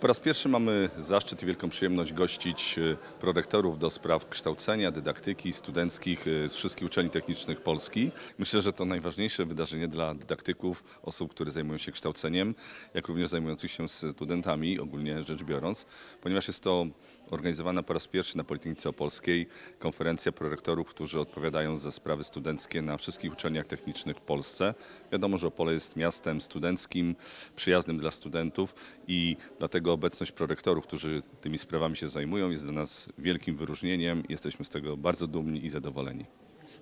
Po raz pierwszy mamy zaszczyt i wielką przyjemność gościć e, prorektorów do spraw kształcenia, dydaktyki studenckich e, z wszystkich uczelni technicznych Polski. Myślę, że to najważniejsze wydarzenie dla dydaktyków, osób, które zajmują się kształceniem, jak również zajmujących się studentami, ogólnie rzecz biorąc, ponieważ jest to organizowana po raz pierwszy na Politechnice Opolskiej konferencja prorektorów, którzy odpowiadają za sprawy studenckie na wszystkich uczelniach technicznych w Polsce. Wiadomo, że Opole jest miastem studenckim, przyjaznym dla studentów i dlatego obecność prorektorów, którzy tymi sprawami się zajmują, jest dla nas wielkim wyróżnieniem. Jesteśmy z tego bardzo dumni i zadowoleni.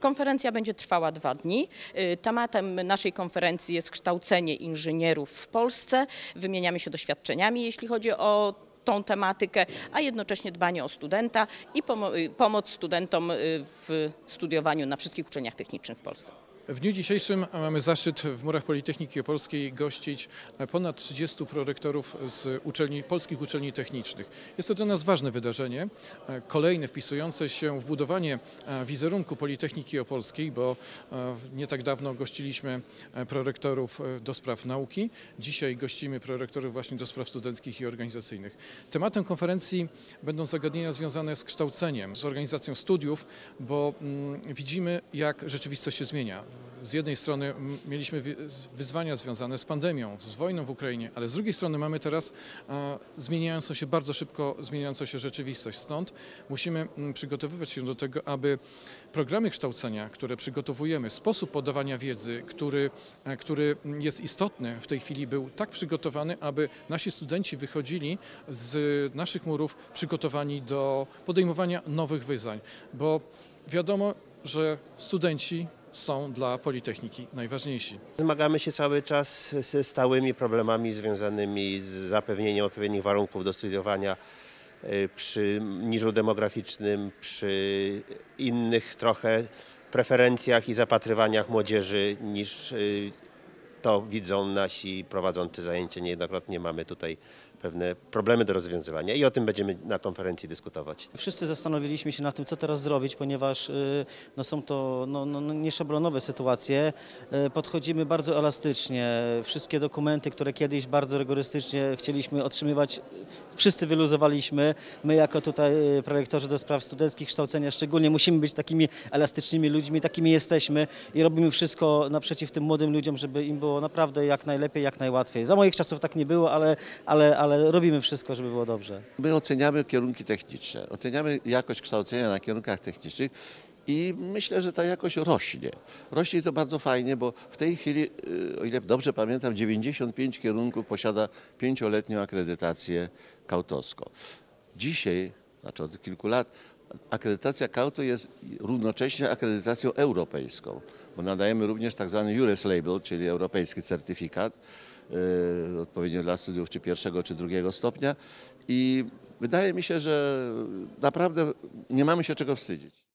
Konferencja będzie trwała dwa dni. Y, Tematem naszej konferencji jest kształcenie inżynierów w Polsce. Wymieniamy się doświadczeniami, jeśli chodzi o tą tematykę, a jednocześnie dbanie o studenta i y, pomoc studentom y, w studiowaniu na wszystkich uczelniach technicznych w Polsce. W dniu dzisiejszym mamy zaszczyt w murach Politechniki Opolskiej gościć ponad 30 prorektorów z uczelni, polskich uczelni technicznych. Jest to dla nas ważne wydarzenie, kolejne wpisujące się w budowanie e, wizerunku Politechniki Opolskiej, bo e, nie tak dawno gościliśmy e, prorektorów do spraw nauki. Dzisiaj gościmy prorektorów właśnie do spraw studenckich i organizacyjnych. Tematem konferencji będą zagadnienia związane z kształceniem, z organizacją studiów, bo mm, widzimy, jak rzeczywistość się zmienia. Z jednej strony mieliśmy wyzwania związane z pandemią, z wojną w Ukrainie, ale z drugiej strony mamy teraz e, zmieniającą się, bardzo szybko zmieniającą się rzeczywistość. Stąd musimy przygotowywać się do tego, aby programy kształcenia, które przygotowujemy, sposób podawania wiedzy, który, e, który jest istotny w tej chwili, był tak przygotowany, aby nasi studenci wychodzili z naszych murów przygotowani do podejmowania nowych wyzwań, bo wiadomo, że studenci są dla Politechniki najważniejsi. Zmagamy się cały czas ze stałymi problemami związanymi z zapewnieniem odpowiednich warunków do studiowania y, przy niżu demograficznym, przy innych trochę preferencjach i zapatrywaniach młodzieży niż y, to widzą nasi prowadzący zajęcia. Niejednokrotnie mamy tutaj pewne problemy do rozwiązywania i o tym będziemy na konferencji dyskutować. Wszyscy zastanowiliśmy się nad tym, co teraz zrobić, ponieważ y, no, są to no, no, no, nieszablonowe sytuacje. Y, Podchodzimy bardzo elastycznie. Wszystkie dokumenty, które kiedyś bardzo rygorystycznie chcieliśmy otrzymywać, wszyscy wyluzowaliśmy. My jako tutaj y, projektorzy do spraw studenckich kształcenia szczególnie musimy być takimi elastycznymi ludźmi, takimi jesteśmy i robimy wszystko naprzeciw tym młodym ludziom, żeby im było naprawdę jak najlepiej, jak najłatwiej. Za moich czasów tak nie było, ale, ale, ale robimy wszystko, żeby było dobrze. My oceniamy kierunki techniczne, oceniamy jakość kształcenia na kierunkach technicznych i myślę, że ta jakość rośnie. Rośnie to bardzo fajnie, bo w tej chwili, y, o ile dobrze pamiętam, 95 kierunków posiada pięcioletnią akredytację kautowską. Dzisiaj, znaczy od kilku lat, akredytacja kauto jest równocześnie akredytacją europejską, bo nadajemy również tak zwany Eures Label, czyli europejski certyfikat, y, odpowiednio dla studiów czy pierwszego, czy drugiego stopnia i wydaje mi się, że naprawdę nie mamy się czego wstydzić.